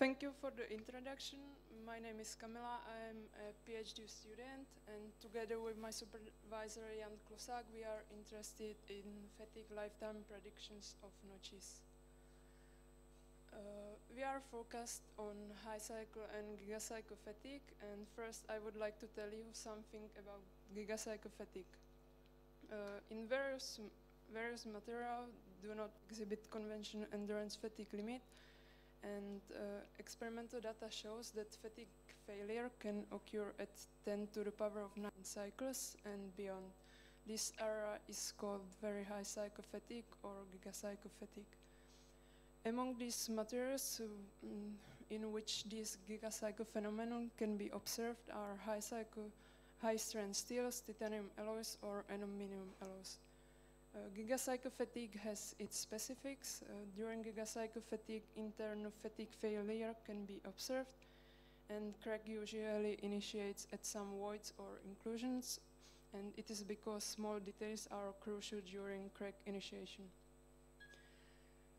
Thank you for the introduction. My name is Kamila. I'm a PhD student, and together with my supervisor Jan Klusák, we are interested in fatigue lifetime predictions of notches. Uh, we are focused on high cycle and gigacycle fatigue, and first I would like to tell you something about gigacycle fatigue. Uh, in various various materials do not exhibit conventional endurance fatigue limit, and uh, experimental data shows that fatigue failure can occur at 10 to the power of 9 cycles and beyond. This area is called very high cycle fatigue or gigacycle fatigue. Among these materials uh, in which this gigacycle phenomenon can be observed are high cycle, high strength steels, titanium alloys or aluminum alloys. Uh, gigacycle fatigue has its specifics. Uh, during gigacycle fatigue, internal fatigue failure can be observed, and crack usually initiates at some voids or inclusions, and it is because small details are crucial during crack initiation.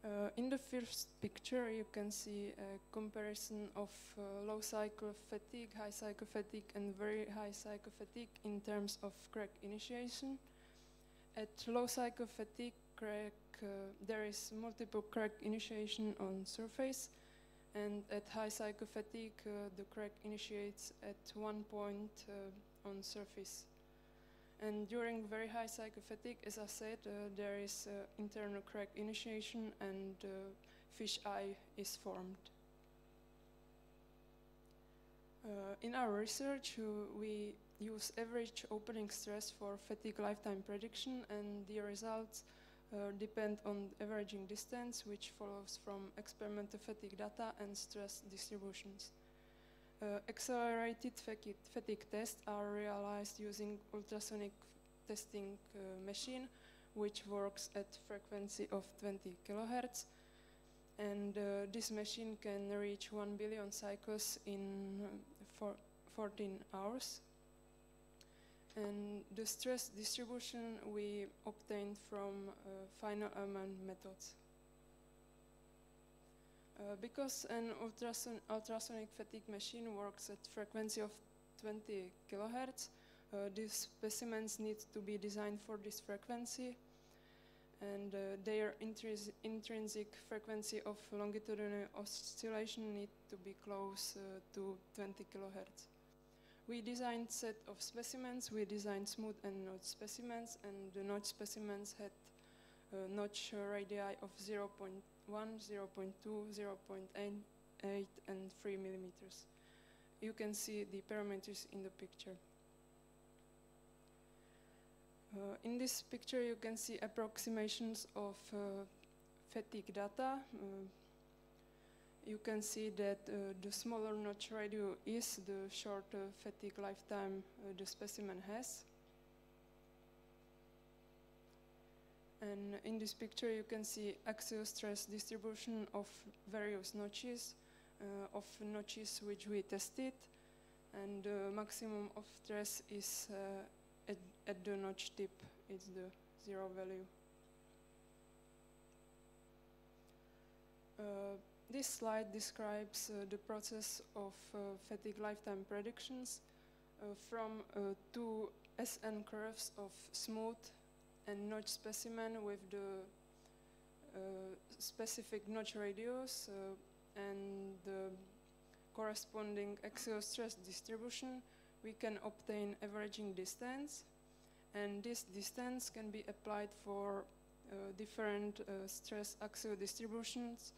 Uh, in the first picture, you can see a comparison of uh, low cycle fatigue, high cycle fatigue, and very high cycle fatigue in terms of crack initiation. At low cycle fatigue crack, uh, there is multiple crack initiation on surface, and at high cycle fatigue, uh, the crack initiates at one point uh, on surface. And during very high cycle fatigue, as I said, uh, there is uh, internal crack initiation and fish eye is formed. In our research, we use average opening stress for fatigue lifetime prediction and the results uh, depend on averaging distance which follows from experimental fatigue data and stress distributions. Uh, accelerated fatigue, fatigue tests are realized using ultrasonic testing uh, machine which works at frequency of 20 kilohertz and uh, this machine can reach 1 billion cycles in uh, 14 hours and the stress distribution we obtained from uh, finite element methods. Uh, because an ultrason ultrasonic fatigue machine works at frequency of 20 kilohertz, uh, these specimens need to be designed for this frequency and uh, their intrinsic frequency of longitudinal oscillation need to be close uh, to 20 kilohertz. We designed set of specimens. We designed smooth and notch specimens, and the notch specimens had a notch radii of 0 0.1, 0 0.2, 0 0.8, and 3 millimeters. You can see the parameters in the picture. Uh, in this picture, you can see approximations of uh, fatigue data. Uh, you can see that uh, the smaller notch radius is the shorter fatigue lifetime uh, the specimen has. And in this picture you can see axial stress distribution of various notches, uh, of notches which we tested, and the maximum of stress is uh, at, at the notch tip, it's the zero value. Uh, this slide describes uh, the process of uh, fatigue lifetime predictions uh, from uh, two SN curves of smooth and notch specimen with the uh, specific notch radius and the corresponding axial stress distribution, we can obtain averaging distance. And this distance can be applied for different stress axial distributions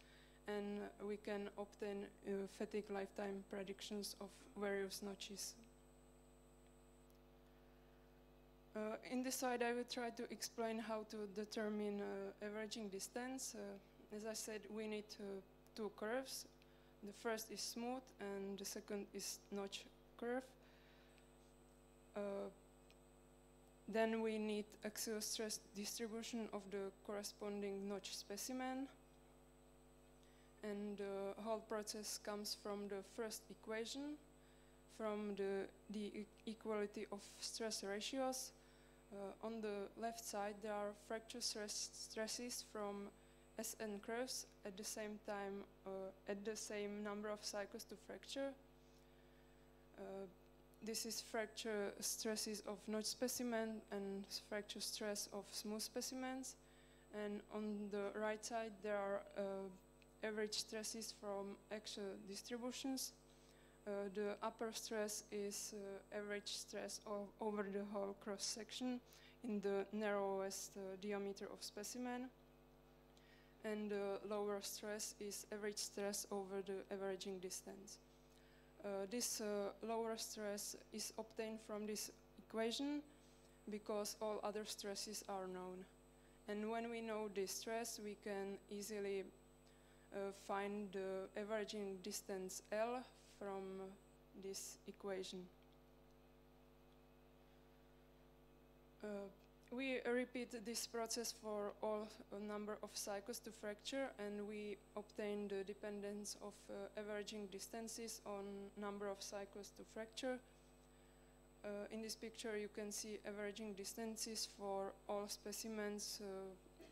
and we can obtain uh, fatigue lifetime predictions of various notches. Uh, in this slide, I will try to explain how to determine uh, averaging distance. Uh, as I said, we need uh, two curves. The first is smooth, and the second is notch curve. Uh, then we need axial stress distribution of the corresponding notch specimen and the whole process comes from the first equation, from the, the equality of stress ratios. Uh, on the left side, there are fracture stress stresses from SN curves at the same time uh, at the same number of cycles to fracture. Uh, this is fracture stresses of notch specimen and fracture stress of smooth specimens. And on the right side, there are uh, average stresses from axial distributions. Uh, the upper stress is uh, average stress over the whole cross section in the narrowest uh, diameter of specimen. And the lower stress is average stress over the averaging distance. Uh, this uh, lower stress is obtained from this equation because all other stresses are known. And when we know this stress, we can easily uh, find the averaging distance L from this equation. Uh, we repeat this process for all number of cycles to fracture and we obtain the dependence of uh, averaging distances on number of cycles to fracture. Uh, in this picture you can see averaging distances for all specimens uh,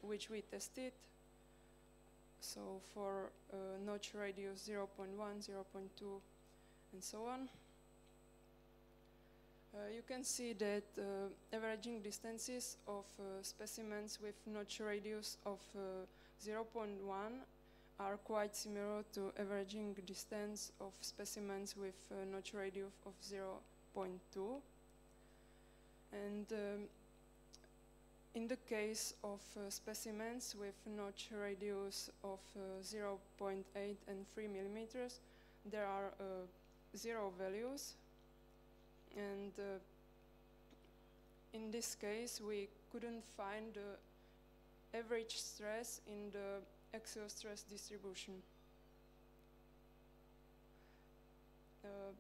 which we tested. So for uh, notch radius 0 0.1, 0 0.2 and so on. Uh, you can see that uh, averaging distances of uh, specimens with notch radius of 0.1 are quite similar to averaging distance of specimens with notch radius of 0.2. And um, in the case of uh, specimens with notch radius of uh, 0.8 and 3 millimeters, there are uh, zero values and uh, in this case we couldn't find the average stress in the axial stress distribution. Uh,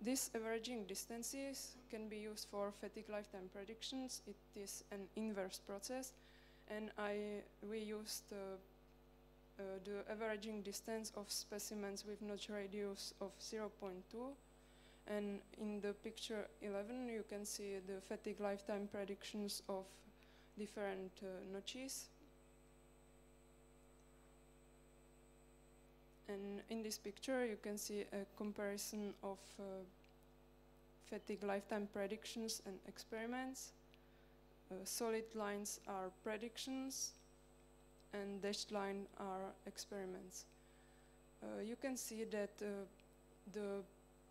these averaging distances can be used for fatigue lifetime predictions. It is an inverse process and I, we used uh, uh, the averaging distance of specimens with notch radius of 0.2 and in the picture 11, you can see the fatigue lifetime predictions of different uh, notches. And in this picture, you can see a comparison of uh, fatigue lifetime predictions and experiments. Uh, solid lines are predictions, and dashed line are experiments. Uh, you can see that uh, the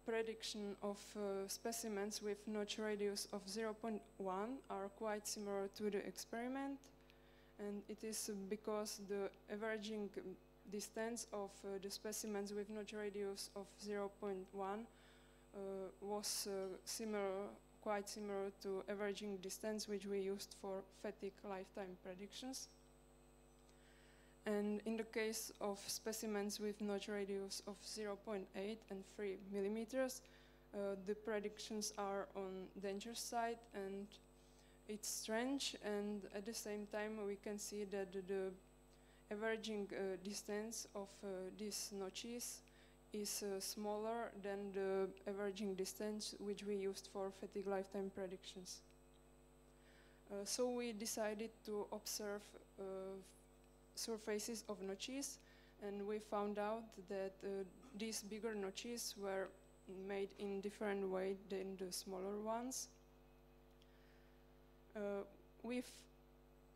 prediction of uh, specimens with notch radius of 0.1 are quite similar to the experiment and it is because the averaging distance of uh, the specimens with notch radius of 0.1 uh, was uh, similar, quite similar to averaging distance which we used for fatigue lifetime predictions. And in the case of specimens with notch radius of 0.8 and 3 millimeters, uh, the predictions are on dangerous side and it's strange and at the same time we can see that the averaging uh, distance of uh, these notches is uh, smaller than the averaging distance which we used for fatigue lifetime predictions. Uh, so we decided to observe uh, surfaces of notches and we found out that uh, these bigger notches were made in different way than the smaller ones. Uh, with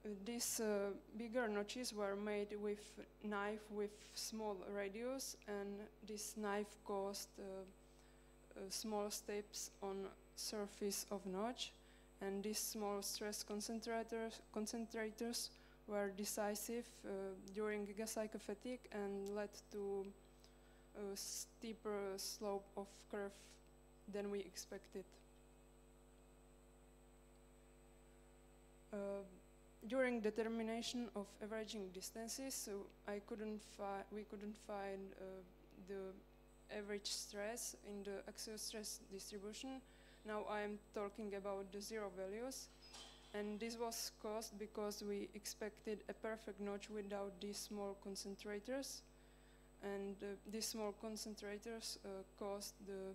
uh, these uh, bigger notches were made with knife with small radius and this knife caused uh, uh, small steps on surface of notch and these small stress concentrators, concentrators were decisive uh, during gigacycle fatigue and led to a steeper slope of curve than we expected. Uh, during determination of averaging distances, so I couldn't we couldn't find uh, the average stress in the axial stress distribution. Now I am talking about the zero values. And this was caused because we expected a perfect notch without these small concentrators. And uh, these small concentrators uh, caused the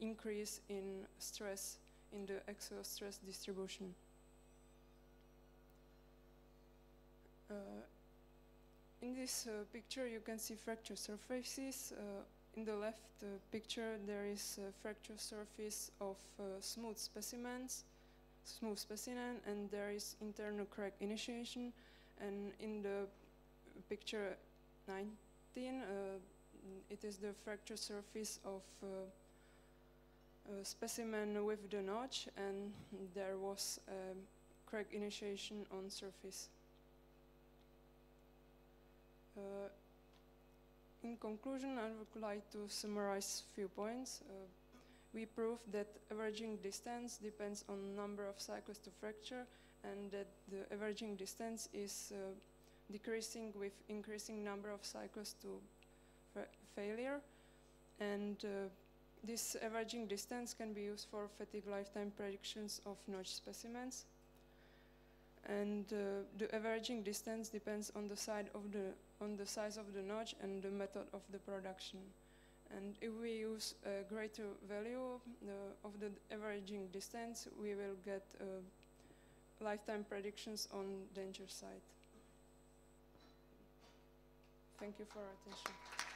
increase in stress in the axial stress distribution. Uh, in this uh, picture, you can see fracture surfaces. Uh, in the left uh, picture, there is a fracture surface of smooth specimens, smooth specimen, and there is internal crack initiation. And in the picture 19, uh, it is the fracture surface of uh, specimen with the notch, and there was crack initiation on surface. Uh, in conclusion, I would like to summarize few points. We proved that averaging distance depends on number of cycles to fracture and that the averaging distance is uh, decreasing with increasing number of cycles to fa failure. And uh, this averaging distance can be used for fatigue lifetime predictions of notch specimens and uh, the averaging distance depends on the side of the on the size of the notch and the method of the production. And if we use a greater value of the averaging distance, we will get uh, lifetime predictions on danger side. Thank you for attention.